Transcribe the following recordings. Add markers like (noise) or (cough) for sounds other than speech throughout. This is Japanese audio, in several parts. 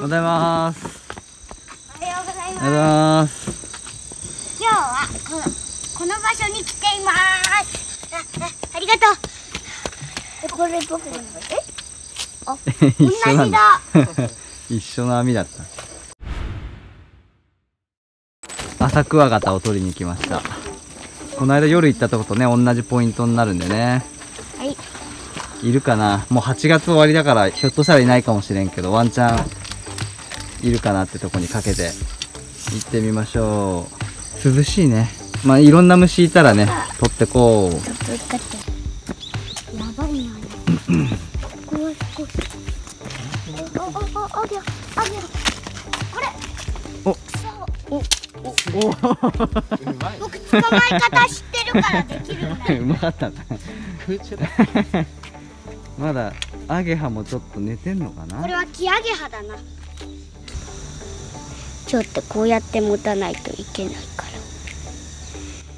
おはようございますおはようございおはようございまますす。今日はここの場所に来ています。あ、あ、ありがとう。えこれ僕のえ？あ、(laughs) 一緒なん同じだだ。(laughs) 一緒の網だった朝クワガタを取りに来ましたこの間夜行ったとことね同じポイントになるんでねはい。いるかなもう8月終わりだからひょっとしたらいないかもしれんけどワンチャンいるかなってとこにかけて行ってみましょう涼しいねまあいろんな虫いたらね取ってこう。やばいな。ここは少し。おおおあげあげ。これ。おそおお僕捕まえ方知ってるからできるんだ。うまかったなまだアゲハもちょっと寝てんのかなこれはキアゲハだな。ちょっとこうやって持たないといけないから。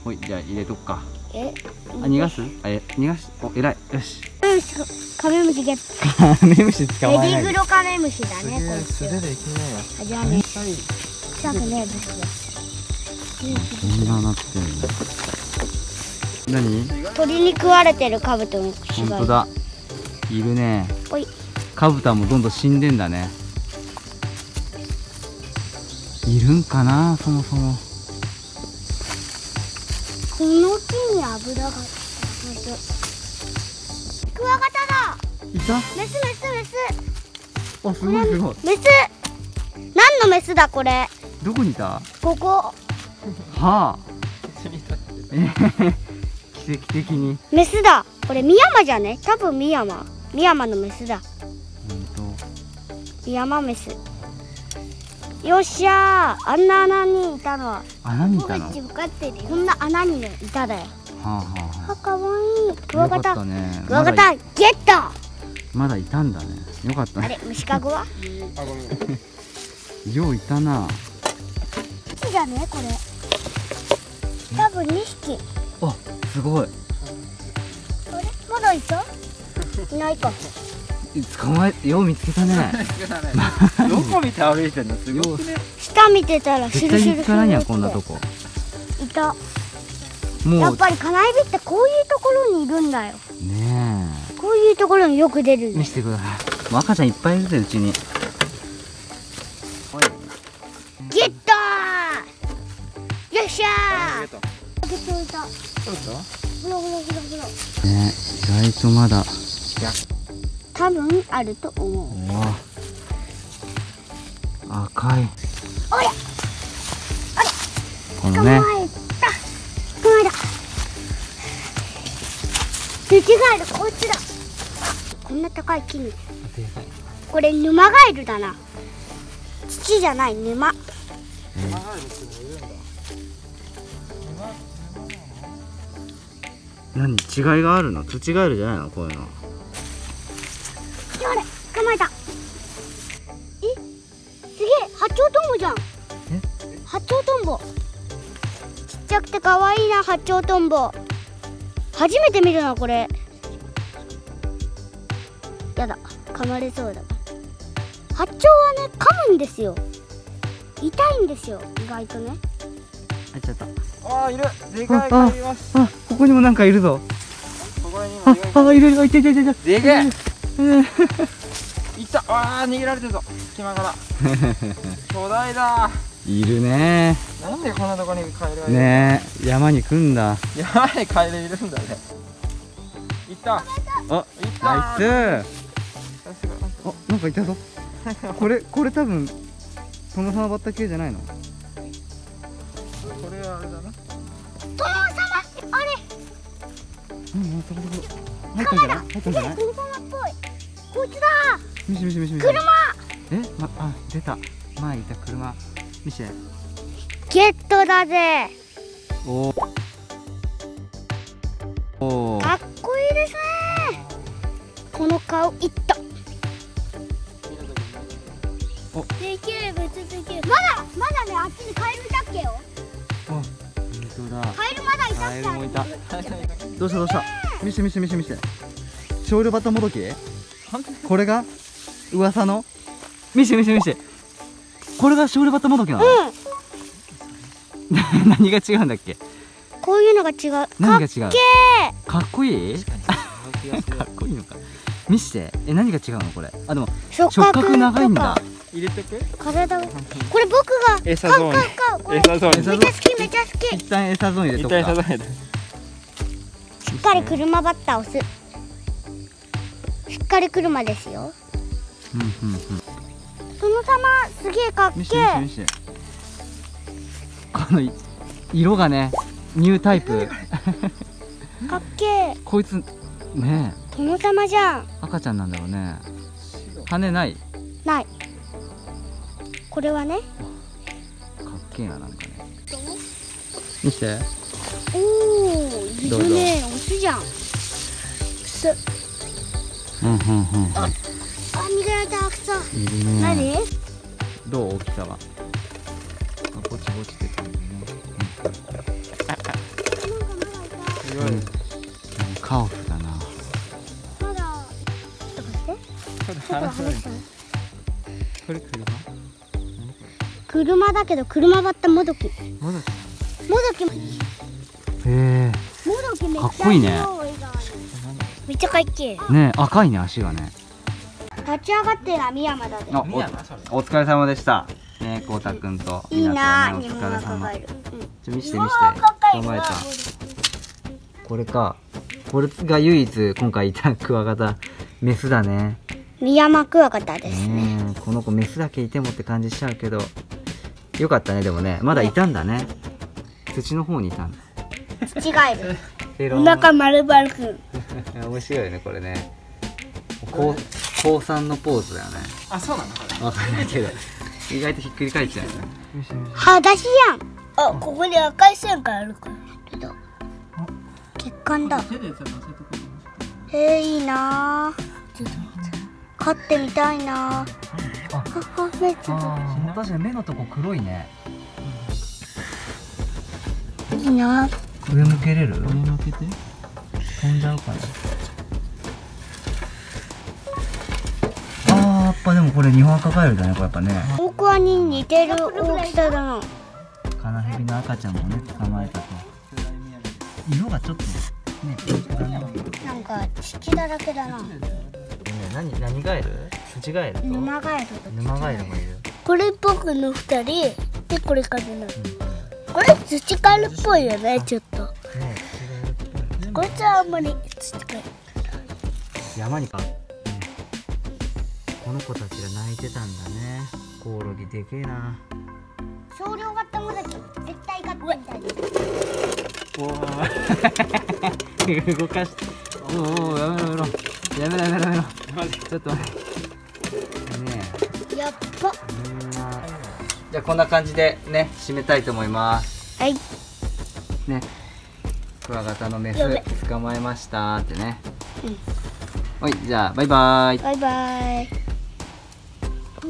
ほいじゃあ入れとくか。え？あ逃がす？あえ逃がしお偉い。よし。うん、すカメムシゲット。カメムシ捕まえない。エディグロカメムシだね、こいつ。は。素手でいきなよあじゃあね、臭くねえですよ。こんななって。ん。の何？鳥に食われてるカブトムシがいる。本当だ。いるね。おい、カブタもどんどん死んでんだねいるんかなそもそもこの木に油が。クワガタだ。いた？メスメスメス。あすごいすごいメス。何のメスだこれ？どこにいた？はここ。あ (laughs) えへへ奇跡的にメスだ。これミヤマじゃね？多分ミヤマ。ミヤマのメスだ。本ミヤマメス。よっしゃー。あんな穴にいたの。穴にい僕たの？は受かってるよ。こんな穴にねいただよ。あはああ。かわいい。クワガタ。た。ねクワガタゲット！まだいたんだね。よかったあねれ虫かごは？あごめんよういたな。木じゃねこれ。多分2匹。あすごい。あれ？まだいた？いないか捕まえよう見つけたね。どこ見て歩いてんの？すごくね。下見てたらシルシュル見つからんやんこんなとこ。いた。やもう。っぱりカナエビってこういうところにいるんだよ。ねこういうところによく出る見せてください。赤ちゃんいっぱいいるでうちに。ゲットー！よっしゃー！開けておいた。そうだほらほらほらほら。ね意外とまだ多分あると思う。赤い。おりゃこのね。捕まえた。捕まえた。手違いだこっちだ。こんな高い木に。これ沼ガエルだな。土じゃない沼。何？違いがあるの？土ガエルじゃないの？こういうのやれ捕まえた。え？すげえ八丁トンボじゃん。八丁トンボ。ちっちゃくて可愛いな八丁トンボ。初めて見るなこれ。やだ噛まれそうだ。八丁はね噛むんですよ。痛いんですよ意外とね。入っちゃった。あーいる。でかい子います。あここにもなんかいるぞ。ここにあ今あいるいる。いていていていて。でけええいった。あー逃げられてるぞ。隙間から。(laughs) 巨大だ。いるね。なんでこんなとこにカエルがいるねえ山に来んだ。やばいカエルいるんだね。いった。あいった。ナイス。あなんかいたぞ。これこれ多分その花バッタ系じゃないの？これはあれだな。殿様あれ。うんうんそこそこ。入ったんじゃない？入ったんじゃない？殿様っぽいこいつだ。見せて見せて見せて車。えまあ出た。前にいた車。見せ。てゲットだぜ。おー。おー。かっこいいですね。この顔いった。お。できる別できるまだまだねあっちにカエルいたっけよ。あ本当だ。カエルまだいたっカエけルもいた。(laughs) どうしたどうした。見せて見せて見せて見せ。て少量バタもどきこれが噂の？見して見して見して。これがショーレバッタモドキなの、うん。(laughs) 何が違うんだっけ？こういうのが違う。何が違う？けかっこいい？確かっこいいのか。見して。え何が違うのこれ？あでもー触触覚長いんだ。入れてく？体を。これ僕が。餌ゾーンゾーン餌めっちゃ好きめっちゃ好き。一旦餌ゾーン入れ一とくか。体餌ゾーンやでしっかり車バッター押すしっかり車ですよ。うんうんうんその様すげえかっけえ。て見して見して。このい色がねニュータイプ。かっけえ。こいつね殿様じゃん。え赤ちゃんなんだろうね。羽ない？ない。これはね。かっけえななんかね。見して。おおいるね。オスじゃん。すうんうんうんあ逃げられたくそいるね何？どう大きさは？あぼちぼちって感じね、すごいうん。うん、カオスだな。まだちょっと待って。ちょっと話したこれ車？車だけど車バッタもどき。もどき。もへえどきめっちゃかっこいいねめっちゃかっけえねえ赤いね足がね。立ち上がってる網山だで。あ見やなそれお疲れ様でした。ねこうたくんといいなお疲れ様。ちょ見して見して。構えた。これか。これが唯一今回いたクワガタメスだね。ミヤマクワガタですね。ねえこの子メスだけいてもって感じしちゃうけど。よかったねでもね。まだいたんだね。土の方にいたんだ。土ガエルペロンお腹丸々。く (laughs) ん面白いよねこれね。高高三のポーズだよね。あそうなの？これわかんないけど。意外とひっくり返っちゃうよね。裸足やん。あ、ここに赤い線があるから。血管だ。えー、いいな。ー飼ってみたいな。ーあああめっちゃ。あ確かに目のとこ黒いね。いいな上向けれる？上向けて。飛んじゃうかな。あーやっぱでもこれ日本赤ガエルだねこれやっぱね。オオクワに似てる大きさだな。カナヘビの赤ちゃんもね捕まえたと。色がちょっとねなんか土だらけだな。何何ガエル？スジガエルと？沼ガエルと沼ガエルもいる。これっぽくの二人、で、これ風なの。これ土カルっぽいよね、ちょっと。こいつはあんまり土カル。山にか、この子たちが泣いてたんだね。コオロギでけえな。少量型もだけ絶対飼ってみたいです (laughs) 動かして。おうおうやめろやめろやめろ。やめろやめろ。ちょっと待って。ねやっばえみんな。じゃあこんな感じでね締めたいと思います。はい。ねクワガタのメス捕まえましたってね。うん。はいじゃあバイバイ。バイバイ